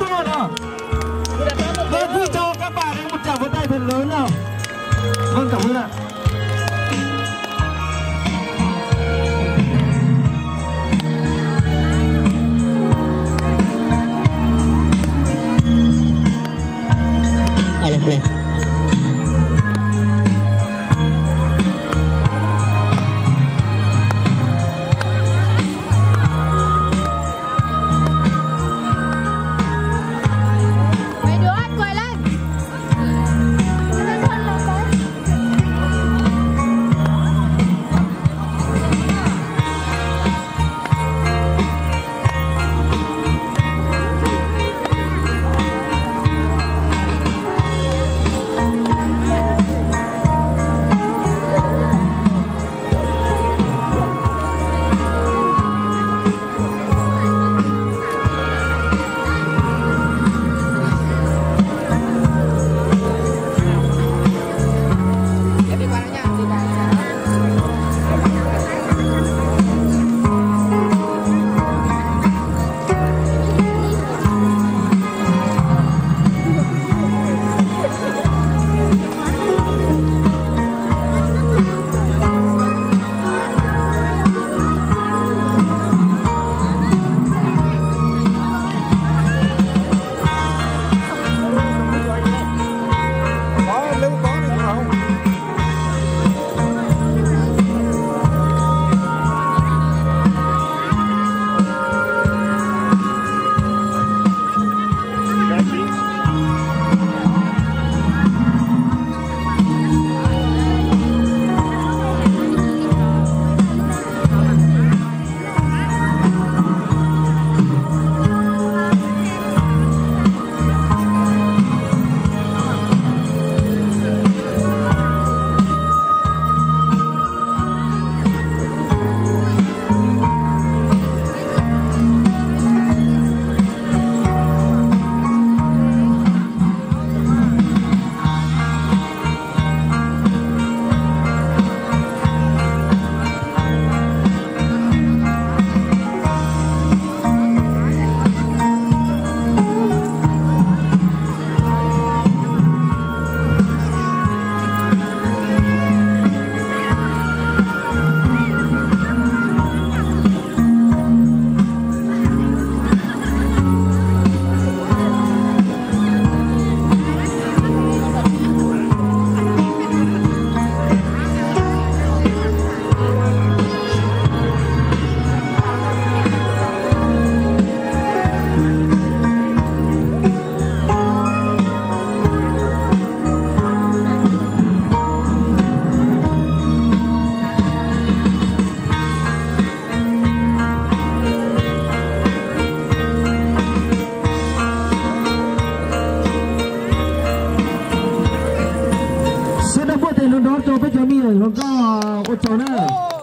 to nào? Vâng vui cho các bạn. Một tràng vỗ tay thật lớn nào. Vâng cảm ơn ạ. à. Sudah buat yang nonton coba kami, kau kau coba.